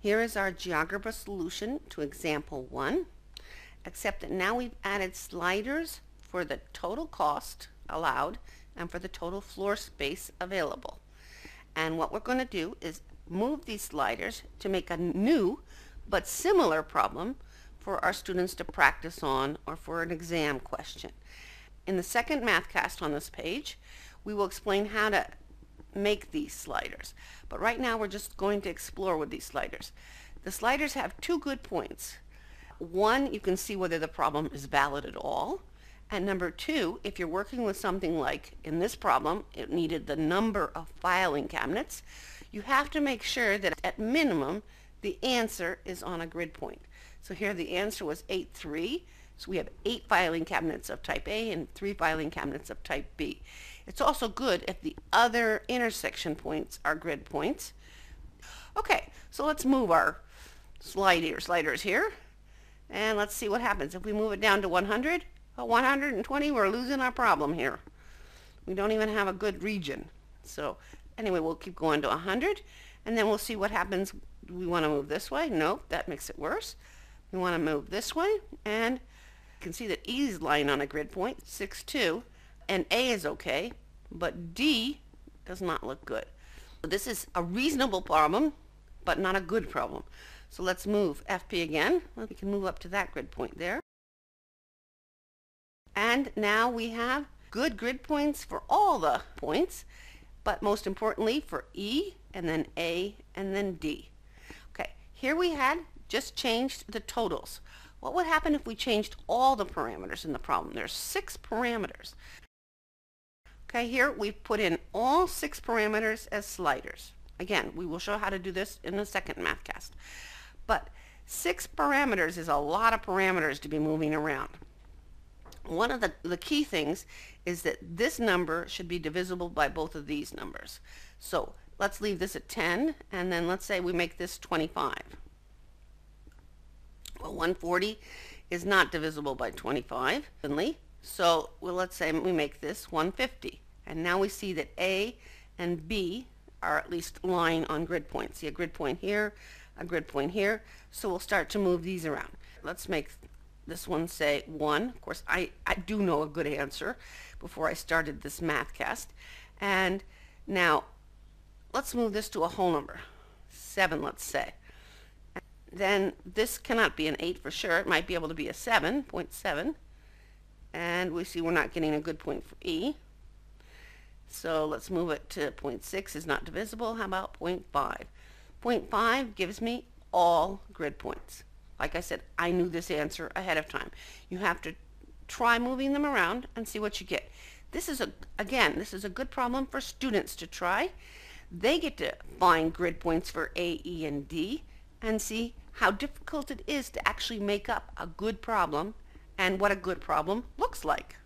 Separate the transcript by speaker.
Speaker 1: Here is our GeoGebra solution to example 1, except that now we've added sliders for the total cost allowed and for the total floor space available. And what we're going to do is move these sliders to make a new but similar problem for our students to practice on or for an exam question. In the second MathCast on this page, we will explain how to make these sliders. But right now we're just going to explore with these sliders. The sliders have two good points. One, you can see whether the problem is valid at all. And number two, if you're working with something like, in this problem, it needed the number of filing cabinets, you have to make sure that at minimum, the answer is on a grid point. So here the answer was 8, 3. So we have eight filing cabinets of type A and three filing cabinets of type B. It's also good if the other intersection points are grid points. Okay, so let's move our slider sliders here. And let's see what happens. If we move it down to 100, 120, we're losing our problem here. We don't even have a good region. So anyway, we'll keep going to 100, and then we'll see what happens. Do we want to move this way? Nope, that makes it worse. We want to move this way, and can see that E is lying on a grid point, 6, 2 and A is okay, but D does not look good. This is a reasonable problem, but not a good problem. So let's move FP again. We can move up to that grid point there. And now we have good grid points for all the points, but most importantly for E, and then A, and then D. Okay, here we had just changed the totals. What would happen if we changed all the parameters in the problem? There's six parameters. Okay, here we've put in all six parameters as sliders. Again, we will show how to do this in the second MathCast. But six parameters is a lot of parameters to be moving around. One of the, the key things is that this number should be divisible by both of these numbers. So let's leave this at 10, and then let's say we make this 25. Well, 140 is not divisible by 25, so well, let's say we make this 150. And now we see that A and B are at least lying on grid points. See a grid point here, a grid point here. So we'll start to move these around. Let's make this one say 1. Of course, I, I do know a good answer before I started this math cast. And now, let's move this to a whole number. 7, let's say. Then this cannot be an 8 for sure. It might be able to be a 7, 0.7 and we see we're not getting a good point for E. So let's move it to 0.6 is not divisible. How about 0.5? 0.5 gives me all grid points. Like I said, I knew this answer ahead of time. You have to try moving them around and see what you get. This is a, again, this is a good problem for students to try. They get to find grid points for A, E, and D and see how difficult it is to actually make up a good problem and what a good problem looks like.